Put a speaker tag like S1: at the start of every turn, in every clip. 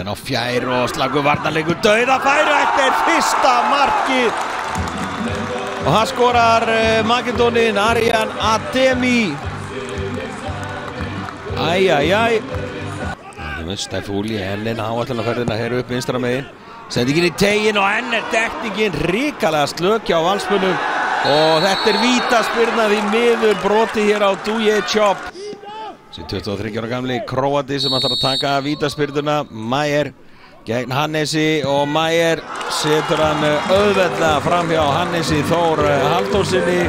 S1: er á fjær og slagur varnarleikur. Dauða færu eftir fyrsta markið. Og hann skorar uh, Makedónin Arjan Ademi. Æjæjæj Steffúli hennin áallanarferðina hér upp vinstra megin. Sendingin í tegin og henn er dekningin ríkalega slökja á valspunum og þetta er vítaspyrna því miður broti hér á Duje Chop sem 23 ára gamli Kroati sem ætlar að taka vítaspyrnuna Mæger gegn Hannesi og Mæger setur hann auðveldlega fram hjá Hannesi Þór Haldórsinni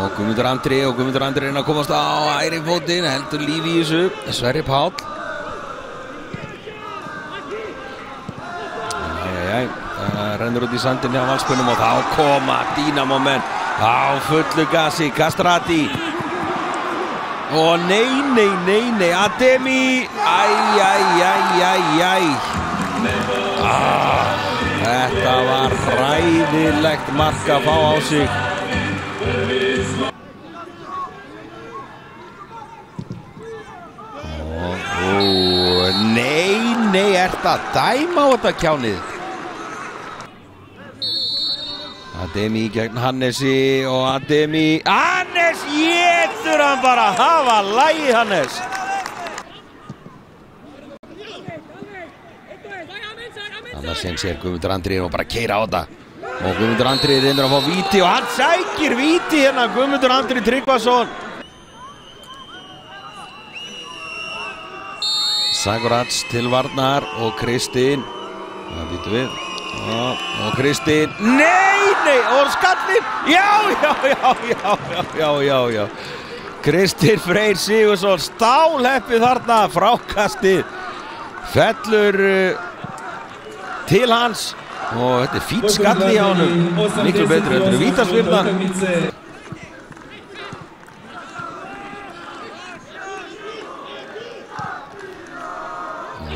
S1: og Guðmundur Andri og Guðmundur Andri er að komast á æri fótinn heldur lífi í þessu. Sverri Pál það rennur út í sandin hjá valspunum og þá koma Dínamómen á fullu gasi. Kastrati og nei, nei, nei, nei Ademi. Æjæjæjæjæj ah, þetta var ræðilegt mark að fá á sig. Og nei, nei, er þetta dæma á þetta kjánið? Ademi gegn Hannesi og Ademi. Hannes getur hann bara hafa lægi Hannes? Annars sem sér Guðmundur Andrið og bara keira á þetta. Og Guðmundur Andrið reynir að fá víti og hann sækir víti hérna Guðmundur Andrið Tryggvason. Sagurats til Varnar og Kristín. Það býtu við. Og Kristín. Nei, nei, og skallin já, já, já, já, já, já, já, já. Kristín Freyr Sigursson stáleppið þarna frákastið fellur uh, til hans. Og þetta er fýtt skalli á hann miklu betur, þetta er vítaspilna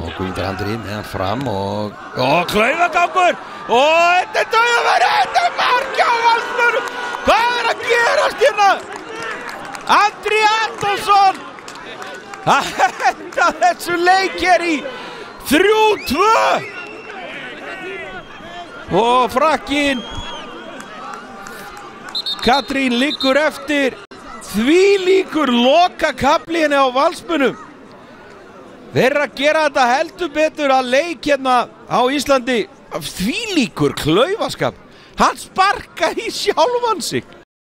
S1: og Guðmundur Andri með hann fram og, og klaufagangur og þetta er döð að vera þetta er markja á valsmörum hvað er að gerast hérna Andri Antonsson að henda þessu leikir í 3-2 og frakkin Katrín liggur eftir því líkur loka kaplíðinni á valsmunum. Þeir eru að gera þetta heldur betur að leik hérna á Íslandi því líkur klaufaskap. Hann sparka í sjálfan sig